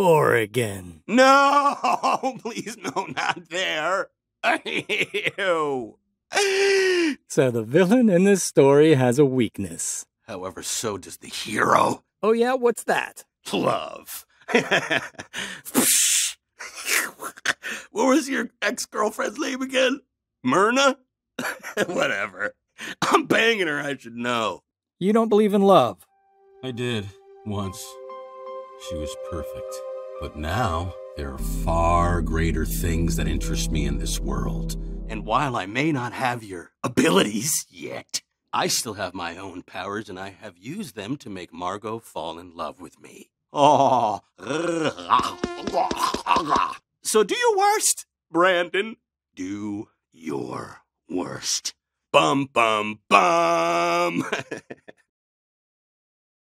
Oregon. No, please, no, not there. Ew. So the villain in this story has a weakness. However, so does the hero. Oh, yeah? What's that? Love. what was your ex girlfriend's name again? Myrna? Whatever. I'm banging her, I should know. You don't believe in love. I did, once. She was perfect. But now, there are far greater things that interest me in this world. And while I may not have your abilities yet, I still have my own powers and I have used them to make Margot fall in love with me. Oh. So do your worst, Brandon. Do your worst. Bum, bum, bum.